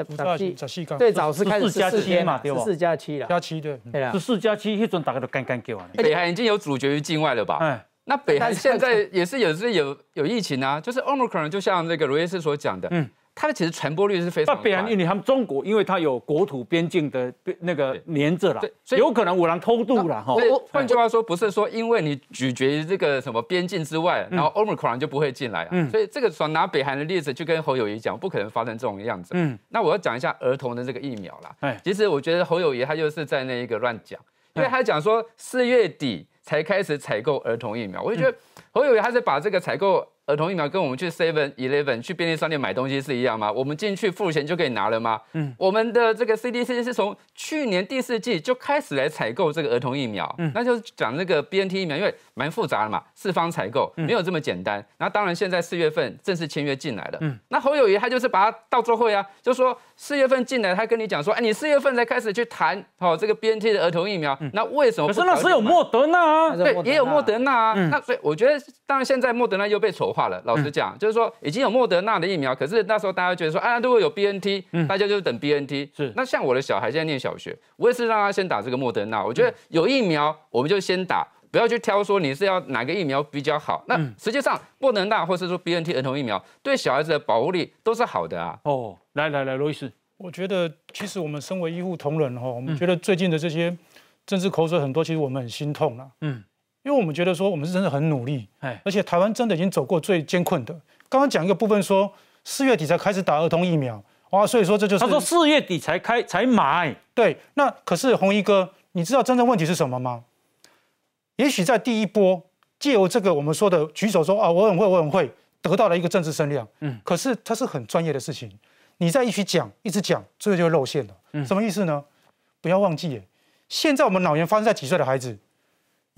S7: 十四十四
S5: 最早是开始十四天嘛，十四加七了，
S7: 加七对，
S5: 对
S1: 十四加七，那阵大家都干干叫啊。
S6: 北韩已经有主角于境外了吧？哎，那北韩现在也是有是有有疫情啊，就是 Omicron，就像那个罗伊斯所讲的，嗯。它的其实传播率是非常。那
S1: 北韩因为他们中国，因为它有国土边境的那个连着了，所以有可能有人偷渡了哈。
S6: 换句话说，不是说因为你咀嚼这个什么边境之外，然后 Omicron 就不会进来啊。所以这个说拿北韩的例子，就跟侯友谊讲，不可能发生这种样子。嗯。那我要讲一下儿童的这个疫苗啦。哎。其实我觉得侯友谊他就是在那一个乱讲，因为他讲说四月底才开始采购儿童疫苗，我就觉得侯友谊他是把这个采购。儿童疫苗跟我们去 Seven Eleven 去便利商店买东西是一样吗？我们进去付钱就可以拿了吗？嗯，我们的这个 CDC 是从去年第四季就开始来采购这个儿童疫苗，嗯，那就是讲那个 BNT 疫苗，因为蛮复杂的嘛，四方采购没有这么简单。那当然现在四月份正式签约进来了，嗯，那侯友谊他就是把它到最后呀，就说四月份进来，他跟你讲说，哎，你四月份才开始去谈哦这个 BNT 的儿童疫苗，那为什么？
S1: 可是那时候有莫德纳啊，
S6: 对，也有莫德纳啊，那所以我觉得，当然现在莫德纳又被丑化。了，老实讲，就是说已经有莫德纳的疫苗，可是那时候大家觉得说，啊，如果有 B N T，大家就等 B N T。是，那像我的小孩现在念小学，我也是让他先打这个莫德纳。我觉得有疫苗，我们就先打，不要去挑说你是要哪个疫苗比较好。那实际上莫德纳或是说 B N T 儿童疫苗，对小孩子的保护力都是好的啊。哦，
S1: 来来来，罗医师，
S7: 我觉得其实我们身为医护同仁哈，我们觉得最近的这些政治口水很多，其实我们很心痛了。嗯。因为我们觉得说我们是真的很努力，哎，而且台湾真的已经走过最艰困的。刚刚讲一个部分说四月底才开始打儿童疫苗，哇，所以说这就是
S1: 他说四月底才开才买，
S7: 对。那可是红衣哥，你知道真正问题是什么吗？也许在第一波借由这个我们说的举手说啊，我很会，我很会，得到了一个政治声量，嗯，可是它是很专业的事情，你在一起讲，一直讲，最后就会露馅了。嗯，什么意思呢？不要忘记，现在我们脑炎发生在几岁的孩子？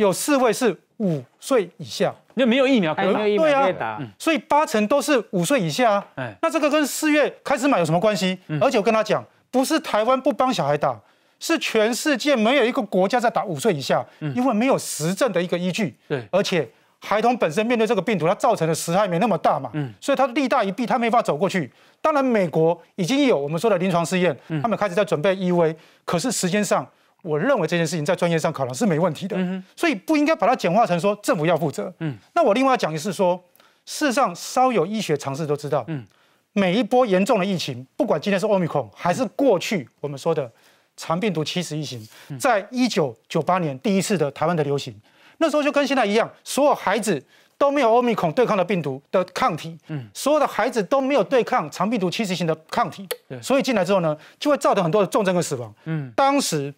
S7: 有四位是五岁以下，
S1: 那没有疫苗可
S5: 以打，
S7: 所以八成都是五岁以下。哎，那这个跟四月开始买有什么关系？而且我跟他讲，不是台湾不帮小孩打，是全世界没有一个国家在打五岁以下，因为没有实证的一个依据。对，而且孩童本身面对这个病毒，它造成的实害没那么大嘛，嗯，所以它利大一弊，它没法走过去。当然，美国已经有我们说的临床试验，他们开始在准备 EV，可是时间上。我认为这件事情在专业上考量是没问题的，所以不应该把它简化成说政府要负责。嗯，那我另外讲的是说，事实上稍有医学常识都知道，嗯，每一波严重的疫情，不管今天是奥密克戎还是过去我们说的长病毒七十一型，在一九九八年第一次的台湾的流行，那时候就跟现在一样，所有孩子都没有奥密克戎对抗的病毒的抗体，嗯，所有的孩子都没有对抗长病毒七十型的抗体，所以进来之后呢，就会造成很多的重症跟死亡。嗯，当时。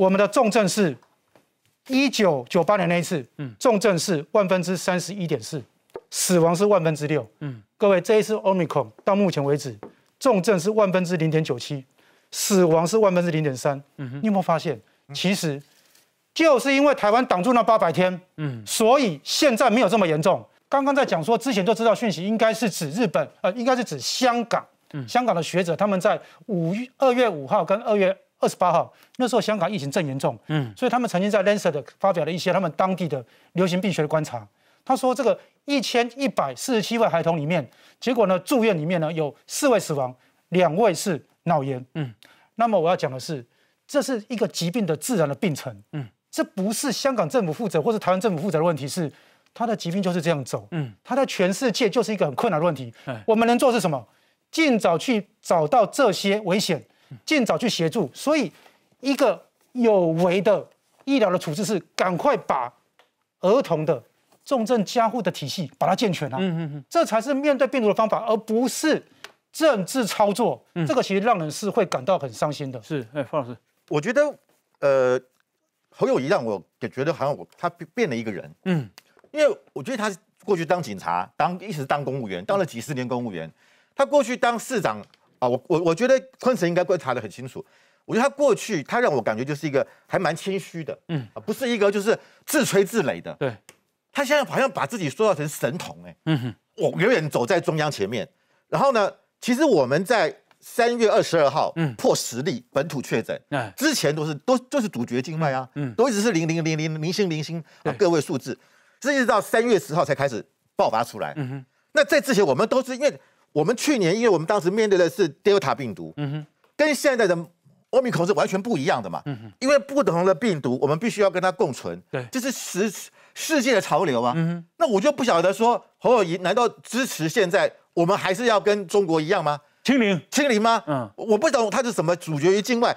S7: 我们的重症是，一九九八年那一次，嗯，重症是万分之三十一点四，死亡是万分之六，嗯，各位这一次 omicron 到目前为止重症是万分之零点九七，死亡是万分之零点三。嗯你有没有发现，其实就是因为台湾挡住那八百天，嗯，所以现在没有这么严重。刚刚在讲说，之前就知道讯息应该是指日本，呃，应该是指香港。嗯，香港的学者他们在五月二月五号跟二月二十八号，那时候香港疫情正严重。嗯，所以他们曾经在 Lancet 发表了一些他们当地的流行病学的观察。他说，这个一千一百四十七位孩童里面，结果呢，住院里面呢有四位死亡，两位是脑炎。嗯，那么我要讲的是，这是一个疾病的自然的病程。嗯，这不是香港政府负责或者台湾政府负责的问题，是他的疾病就是这样走。嗯，他在全世界就是一个很困难的问题。我们能做是什么？尽早去找到这些危险，尽早去协助。所以，一个有为的医疗的处置是赶快把儿童的。重症加护的体系把它健全了，嗯嗯嗯，这才是面对病毒的方法，而不是政治操作。这个其实让人是会感到很伤心的。
S1: 是，哎，方老师，
S3: 我觉得，呃，侯友谊让我也觉得好像我他变了一个人，嗯，因为我觉得他过去当警察，当一直当公务员，当了几十年公务员，他过去当市长啊，我我我觉得昆城应该观察的很清楚。我觉得他过去他让我感觉就是一个还蛮谦虚的，嗯，啊，不是一个就是自吹自擂的，
S1: 对。
S3: 他现在好像把自己塑造成神童哎，嗯哼，我永远走在中央前面。然后呢，其实我们在三月二十二号破十例本土确诊，嗯之前都是都就是主角境外啊，嗯，都一直是零零零零零星零星啊个位数字，一直到三月十号才开始爆发出来。嗯哼，那在之前我们都是因为我们去年因为我们当时面对的是 Delta 病毒，嗯哼，跟现在的欧米 i 是完全不一样的嘛，嗯哼，因为不同的病毒，我们必须要跟它共存，
S1: 对，
S3: 这是世。世界的潮流啊，那我就不晓得说侯友谊难道支持现在我们还是要跟中国一样吗？
S1: 清零，
S3: 清零吗？嗯，我不懂他是什么主角于境外，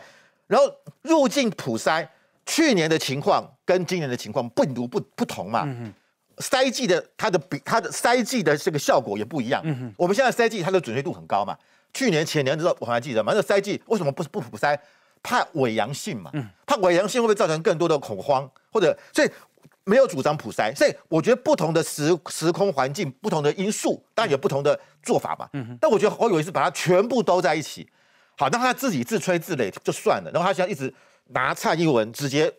S3: 然后入境普筛，去年的情况跟今年的情况病毒不不同嘛？嗯筛剂的它的比它的塞剂的这个效果也不一样。嗯我们现在塞剂它的准确度很高嘛？去年前年的时候我还记得嘛？那塞剂为什么不不普塞？怕伪阳性嘛？嗯，怕伪阳性会不会造成更多的恐慌？或者所以。没有主张普筛，所以我觉得不同的时时空环境、不同的因素，当然有不同的做法嘛。嗯但我觉得侯友谊是把它全部都在一起，好，那他自己自吹自擂就算了，然后他现在一直拿蔡英文直接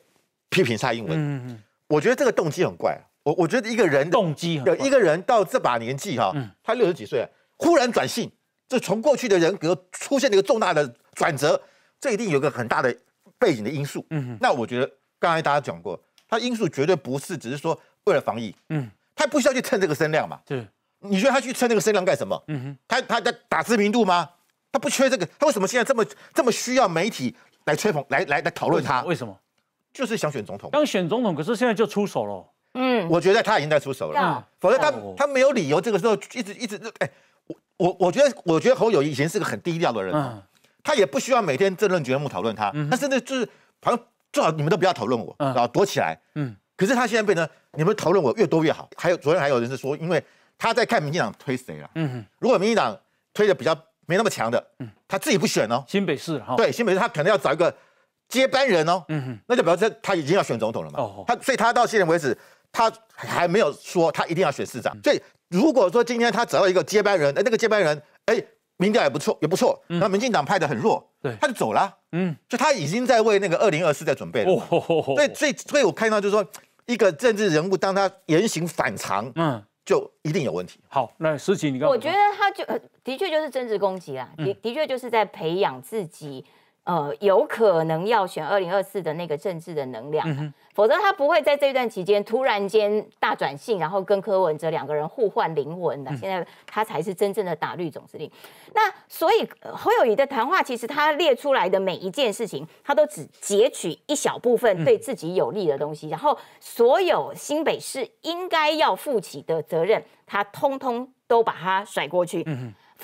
S3: 批评蔡英文。嗯嗯。我觉得这个动机很怪。我我觉得一个人
S1: 动机
S3: 有一个人到这把年纪哈，他六十几岁，忽然转性，这从过去的人格出现了一个重大的转折，这一定有个很大的背景的因素。嗯那我觉得刚才大家讲过。他因素绝对不是只是说为了防疫，嗯，他不需要去蹭这个声量嘛？
S1: 是，
S3: 你觉得他去蹭这个声量干什么？嗯哼，他他在打知名度吗？他不缺这个，他为什么现在这么这么需要媒体来吹捧、来来来讨论他？
S1: 为什么？
S3: 就是想选总统。
S1: 刚选总统，可是现在就出手了。
S3: 嗯，我觉得他已经在出手了，否则他他没有理由这个时候一直一直哎，我我我觉得我觉得侯友谊以前是个很低调的人，嗯他也不需要每天政论节目讨论他，他甚至就是好像。最好你们都不要讨论我，然后躲起来。嗯，可是他现在变成你们讨论我越多越好。还有昨天还有人是说，因为他在看民进党推谁了。嗯，如果民进党推的比较没那么强的，嗯，他自己不选哦。
S1: 新北市哈，
S3: 对，新北市他可能要找一个接班人哦。嗯哼，那就表示他已经要选总统了嘛。哦，他所以他到现在为止，他还没有说他一定要选市长。所以如果说今天他找到一个接班人，那那个接班人，哎。民调也不错，也不错。那民进党派的很弱，
S1: 对，
S3: 他就走了。嗯，就他已经在为那个二零二四在准备了。所以，所以，所以我看到就是说，一个政治人物当他言行反常，嗯，就一定有问题。
S1: 好，那思琪，你刚
S2: 我觉得他就的确就是政治攻击啊，的的确就是在培养自己。呃，有可能要选二零二四的那个政治的能量，否则他不会在这段期间突然间大转性，然后跟柯文哲两个人互换灵魂的。现在他才是真正的打绿总司令。那所以侯友谊的谈话，其实他列出来的每一件事情，他都只截取一小部分对自己有利的东西，然后所有新北市应该要负起的责任，他通通都把它甩过去。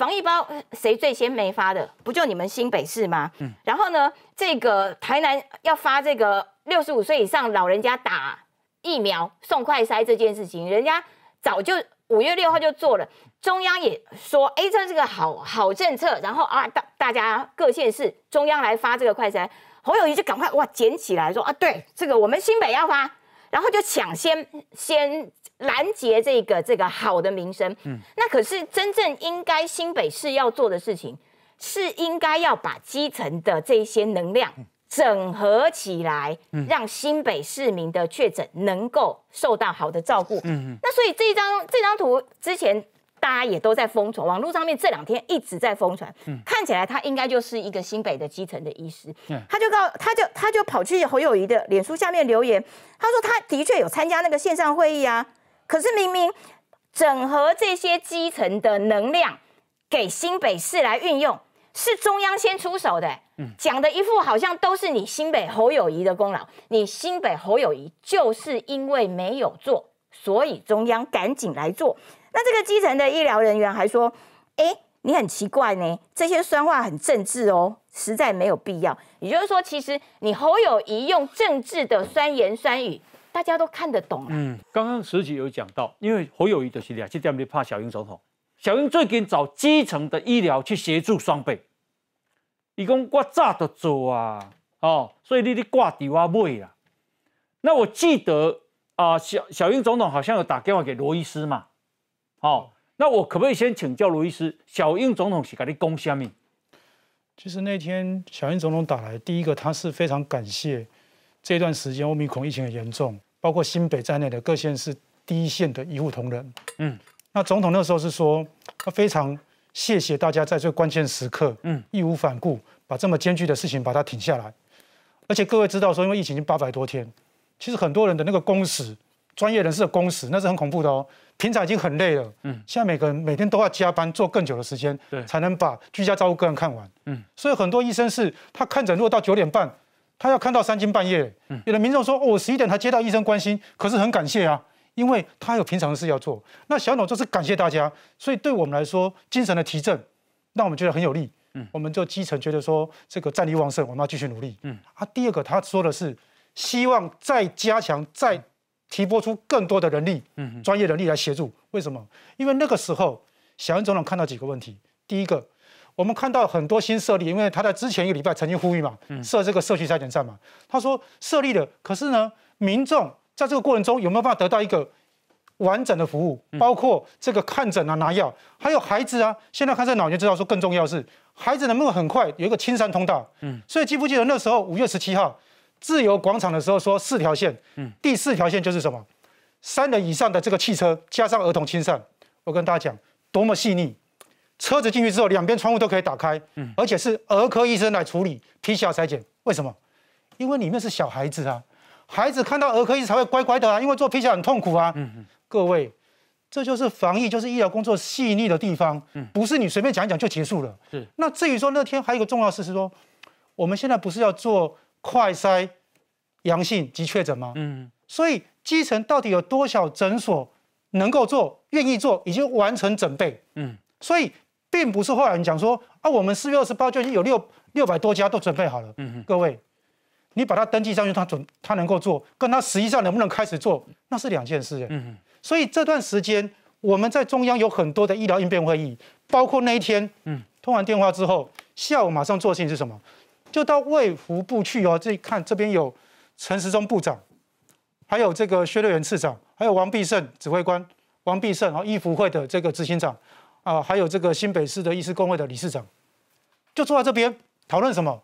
S2: 防疫包谁最先没发的？不就你们新北市吗？嗯。然后呢，这个台南要发这个六十五岁以上老人家打疫苗送快筛这件事情，人家早就五月六号就做了。中央也说，哎，这是个好好政策。然后啊，大大家各县市中央来发这个快筛，侯友谊就赶快哇捡起来说啊，对，这个我们新北要发，然后就抢先先。拦截这个这个好的名声，嗯，那可是真正应该新北市要做的事情，是应该要把基层的这些能量整合起来，让新北市民的确诊能够受到好的照顾。嗯嗯。那所以这张这张图之前大家也都在疯传，网络上面这两天一直在疯传。嗯。看起来他应该就是一个新北的基层的医师。嗯。他就告他就他就跑去侯友谊的脸书下面留言，他说他的确有参加那个线上会议啊，可是明明整合这些基层的能量给新北市来运用。是中央先出手的，讲的一副好像都是你新北侯友谊的功劳。你新北侯友谊就是因为没有做，所以中央赶紧来做。那这个基层的医疗人员还说：“哎，你很奇怪呢，这些酸话很政治哦，实在没有必要。”也就是说，其实你侯友谊用政治的酸言酸语，大家都看得懂。嗯，
S1: 刚刚实际有讲到，因为侯友谊的系列，这点没怕小英总统。小英最近找基层的医疗去协助双倍，伊讲我早就做啊，哦，所以你你挂底我尾啊。那我记得啊，小小英总统好像有打电话给罗医师嘛，哦，那我可不可以先请教罗医师，小英总统是跟你讲什么？
S7: 其实那天小英总统打来，第一个他是非常感谢这段时间欧米孔疫情很严重，包括新北在内的各县市第一线的医护同仁，嗯。那总统那时候是说，他非常谢谢大家在最关键时刻，嗯，义无反顾把这么艰巨的事情把它挺下来。而且各位知道说，因为疫情已经八百多天，其实很多人的那个工时，专业人士的工时那是很恐怖的哦。平常已经很累了，嗯，现在每个人每天都要加班做更久的时间，对，才能把居家照顾个人看完，嗯。所以很多医生是他看诊如果到九点半，他要看到三更半夜，嗯。有的民众说，哦，我十一点才接到医生关心，可是很感谢啊。因为他有平常的事要做，那小董就是感谢大家，所以对我们来说，精神的提振，让我们觉得很有力。嗯，我们就基层觉得说这个战力旺盛，我们要继续努力。嗯，啊，第二个他说的是希望再加强、再提拨出更多的人力，嗯，专业人力来协助。为什么？因为那个时候小英总统看到几个问题。第一个，我们看到很多新设立，因为他在之前一个礼拜曾经呼吁嘛，设这个社区筛检站嘛，他说设立了，可是呢，民众。在这个过程中有没有办法得到一个完整的服务？包括这个看诊啊、拿药，还有孩子啊。现在看这脑，就知道说更重要是孩子能不能很快有一个青山通道。嗯，所以记不记得那时候五月十七号自由广场的时候说四条线，嗯，第四条线就是什么？三人以上的这个汽车加上儿童亲善。我跟大家讲多么细腻，车子进去之后两边窗户都可以打开，嗯，而且是儿科医生来处理 PCR 筛检。为什么？因为里面是小孩子啊。孩子看到儿科医生才会乖乖的啊，因为做皮下很痛苦啊。嗯嗯。各位，这就是防疫，就是医疗工作细腻的地方。嗯。不是你随便讲一讲就结束了。是。那至于说那天还有一个重要事是说，我们现在不是要做快筛阳性及确诊吗？嗯。所以基层到底有多少诊所能够做、愿意做、已经完成准备？嗯。所以并不是后来人讲说啊，我们四月二十八就已经有六六百多家都准备好了。嗯各位。你把它登记上去，他准他能够做，跟他实际上能不能开始做，那是两件事。嗯，所以这段时间我们在中央有很多的医疗应变会议，包括那一天，嗯，通完电话之后，下午马上做的事情是什么？就到卫福部去哦。这看这边有陈时中部长，还有这个薛瑞元次长，还有王必胜指挥官，王必胜啊，义福会的这个执行长啊，还有这个新北市的医师工会的理事长，就坐在这边讨论什么？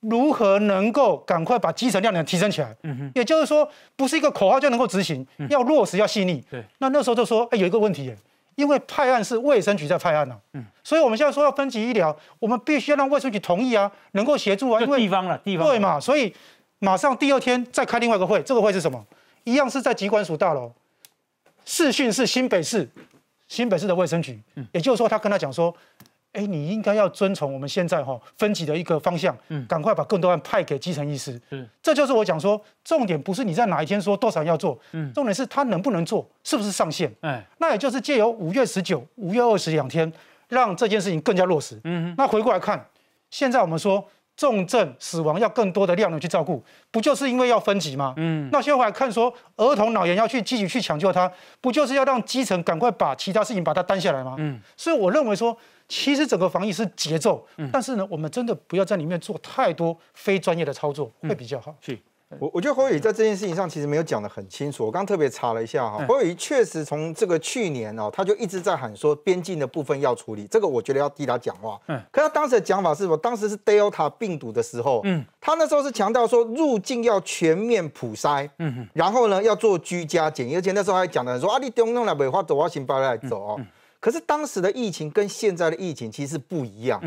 S7: 如何能够赶快把基层量能提升起来？嗯哼，也就是说，不是一个口号就能够执行，要落实，要细腻。对，那那时候就说，哎，有一个问题，因为派案是卫生局在派案呢，嗯，所以我们现在说要分级医疗，我们必须要让卫生局同意啊，能够协助啊，
S1: 因为地方了，地方
S7: 对嘛，所以马上第二天再开另外一个会，这个会是什么？一样是在机关署大楼，视讯是新北市，新北市的卫生局，也就是说，他跟他讲说。哎，你应该要遵从我们现在哈分级的一个方向，嗯，赶快把更多案派给基层医师。嗯，这就是我讲说，重点不是你在哪一天说多少要做，嗯，重点是他能不能做，是不是上线？哎，那也就是借由五月十九、五月二十两天，让这件事情更加落实。嗯，那回过来看，现在我们说重症死亡要更多的量能去照顾，不就是因为要分级吗？嗯，那现在回来看说儿童脑炎要去积极去抢救它，不就是要让基层赶快把其他事情把它担下来吗？嗯，所以我认为说。其实整个防疫是节奏，但是呢，我们真的不要在里面做太多非专业的操作，会比较好。
S1: 是，
S12: 我我觉得侯友谊在这件事情上其实没有讲得很清楚。我刚特别查了一下哈，侯友谊确实从这个去年哦，他就一直在喊说边境的部分要处理，这个我觉得要替他讲话。嗯，可他当时的讲法是什么？当时是 Delta 病毒的时候，嗯，他那时候是强调说入境要全面普筛，嗯哼，然后呢要做居家检疫，而且那时候还讲的说啊，你中弄来北花走，我新巴来走哦。可是当时的疫情跟现在的疫情其实不一样。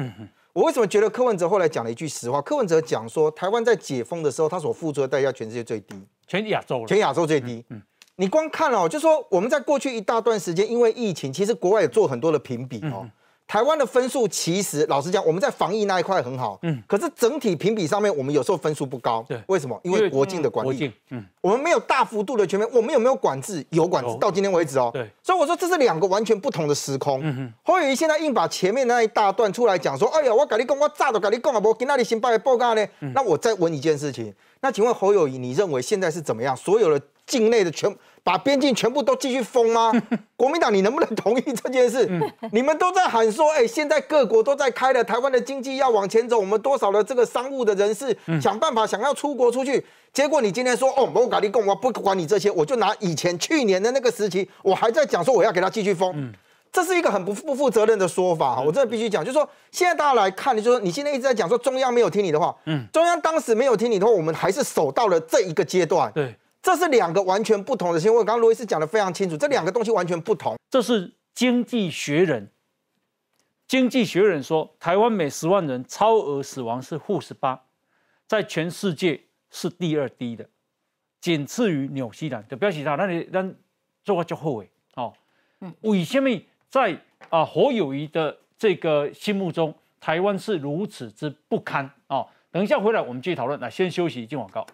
S12: 我为什么觉得柯文哲后来讲了一句实话？柯文哲讲说，台湾在解封的时候，他所付出的代价全世界最低，
S1: 全亚洲，
S12: 全亚洲最低。嗯，你光看哦，就说我们在过去一大段时间，因为疫情，其实国外也做很多的评比哦。台湾的分数其实老实讲，我们在防疫那一块很好，嗯，可是整体评比上面，我们有时候分数不高，对，为什么？因为国境的管理，嗯，我们没有大幅度的全面，我们有没有管制？有管制，到今天为止哦，对，所以我说这是两个完全不同的时空。嗯哼，侯友谊现在硬把前面那一大段出来讲说，哎呀，我跟你讲，我早都跟你讲啊，不跟那里新报的报告呢？那我再问一件事情，那请问侯友谊，你认为现在是怎么样？所有的境内的全。把边境全部都继续封吗？<laughs> 国民党，你能不能同意这件事？你们都在喊说，哎，现在各国都在开了，台湾的经济要往前走，我们多少的这个商务的人士想办法想要出国出去。结果你今天说，哦，我搞你共，我不管你这些，我就拿以前去年的那个时期，我还在讲说我要给他继续封，这是一个很不不负责任的说法哈。我真的必须讲，就是说现在大家来看，就是说你现在一直在讲说中央没有听你的话，嗯，中央当时没有听你的话，我们还是守到了这一个阶段，
S1: 对。
S12: 这是两个完全不同的新闻。刚刚罗伊斯讲的非常清楚，这两个东西完全不同。
S1: 这是《经济学人》，《经济学人》说，台湾每十万人超额死亡是负十八，在全世界是第二低的，仅次于纽西兰。就表示他那里让做个就后悔哦。嗯，为什么在啊侯友谊的这个心目中，台湾是如此之不堪哦？等一下回来我们继续讨论。那先休息，进广告。